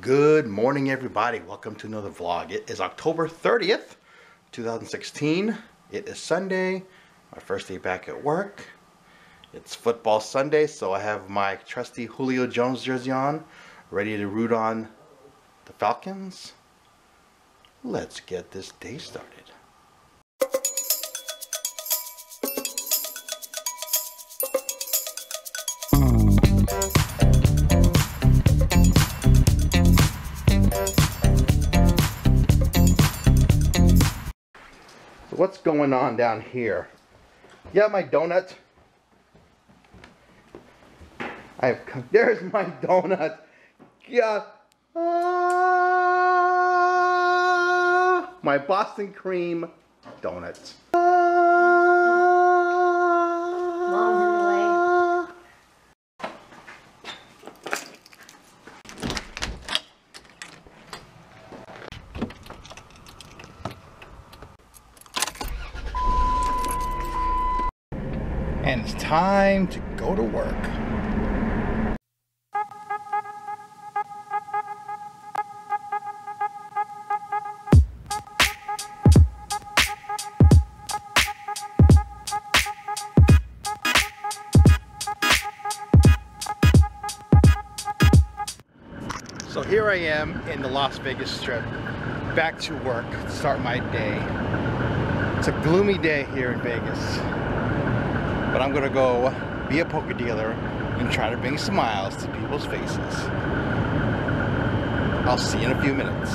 Good morning, everybody. Welcome to another vlog. It is October 30th, 2016. It is Sunday, my first day back at work. It's football Sunday, so I have my trusty Julio Jones jersey on, ready to root on the Falcons. Let's get this day started. What's going on down here? Yeah, my donut. I have there's my donut. Yeah. Ah, my Boston cream donut. And it's time to go to work. So here I am in the Las Vegas Strip, back to work to start my day. It's a gloomy day here in Vegas but I'm gonna go be a poker dealer and try to bring smiles to people's faces. I'll see you in a few minutes.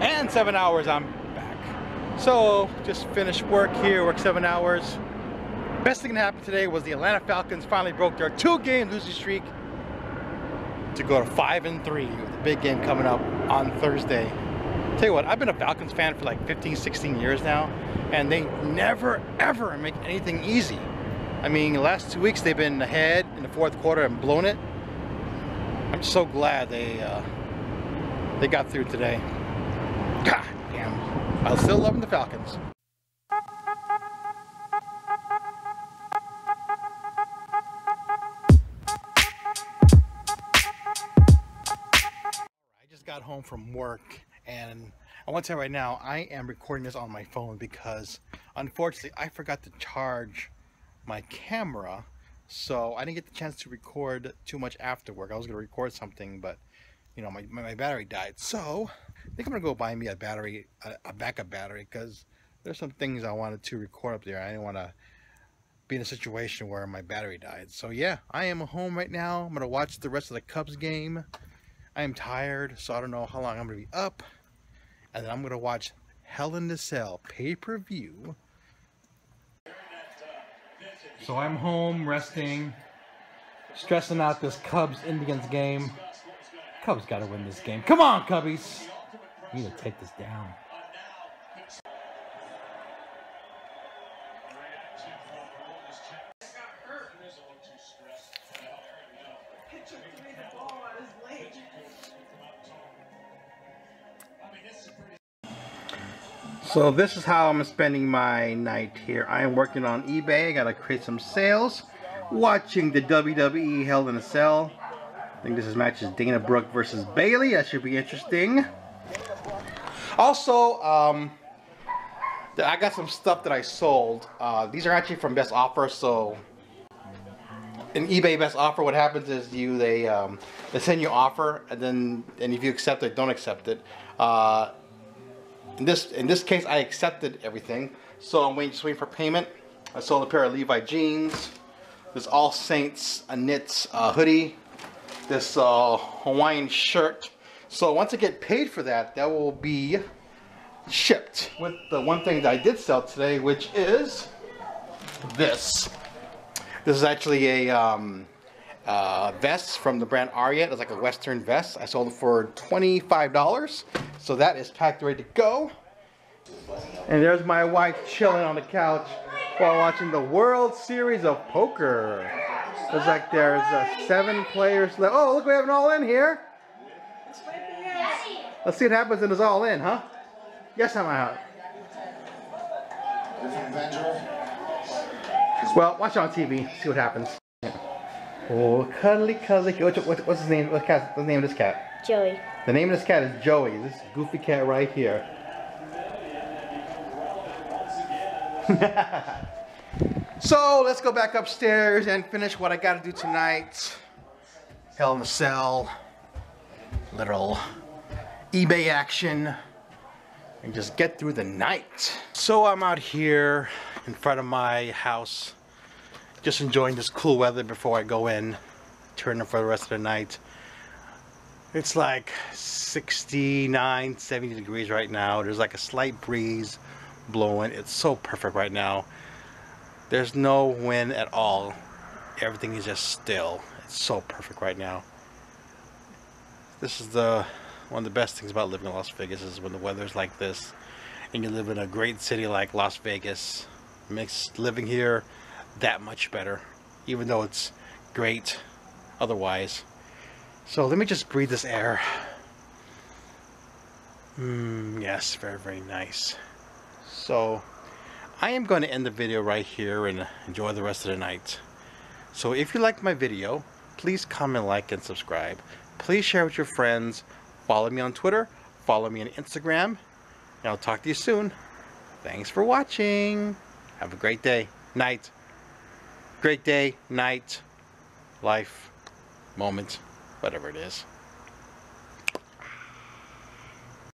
And seven hours, I'm back. So, just finished work here, work seven hours. Best thing that happened today was the Atlanta Falcons finally broke their two-game losing streak to go to five and three with the big game coming up on Thursday. Tell you what, I've been a Falcons fan for like 15, 16 years now, and they never, ever make anything easy. I mean, the last two weeks they've been ahead in the fourth quarter and blown it. I'm so glad they uh, they got through today. God damn. I'm still loving the Falcons. I just got home from work and I want to you right now I am recording this on my phone because unfortunately I forgot to charge my camera so I didn't get the chance to record too much after work. I was gonna record something but you know my, my battery died. So I think I'm gonna go buy me a battery a, a backup battery because there's some things I wanted to record up there. I didn't want to be in a situation where my battery died. So yeah I am home right now. I'm gonna watch the rest of the Cubs game. I am tired, so I don't know how long I'm going to be up. And then I'm going to watch Hell in the Cell pay-per-view. So I'm home, resting, stressing out this Cubs-Indians game. Cubs got to win this game. Come on, Cubbies! We need to take this down. So this is how I'm spending my night here. I am working on eBay. I gotta create some sales. Watching the WWE Hell in a Cell. I think this is matches Dana Brooke versus Bayley. That should be interesting. Also, um, I got some stuff that I sold. Uh, these are actually from Best Offer, so in eBay Best Offer, what happens is you they um, they send you offer, and then and if you accept it, don't accept it. Uh, in this in this case I accepted everything. So I'm waiting just waiting for payment. I sold a pair of Levi jeans. This All Saints a knits uh, hoodie. This uh, Hawaiian shirt. So once I get paid for that that will be shipped with the one thing that I did sell today which is this this is actually a um, uh, vest from the brand Ariat. It's like a western vest. I sold it for $25. So that is packed ready to go. And there's my wife chilling on the couch while watching the World Series of Poker. Looks like there's uh, seven players left. Oh, look, we have an all-in here. Let's see what happens in this all-in, huh? Yes, I'm out. Well, watch it on TV. See what happens. Oh, cuddly, cuddly. What's, what's, what's his name? What's, cat, what's the name of this cat? Joey. The name of this cat is Joey. This goofy cat right here. so let's go back upstairs and finish what I got to do tonight. Hell in a Cell, little eBay action, and just get through the night. So I'm out here in front of my house, just enjoying this cool weather before I go in, turning for the rest of the night. It's like 69, 70 degrees right now. There's like a slight breeze blowing. It's so perfect right now. There's no wind at all. Everything is just still. It's so perfect right now. This is the one of the best things about living in Las Vegas is when the weather's like this and you live in a great city like Las Vegas. It makes living here that much better even though it's great otherwise. So let me just breathe this air. Mm, yes, very, very nice. So I am going to end the video right here and enjoy the rest of the night. So if you like my video, please comment, like, and subscribe. Please share with your friends. Follow me on Twitter. Follow me on Instagram. And I'll talk to you soon. Thanks for watching. Have a great day. Night. Great day. Night. Life. Moment whatever it is.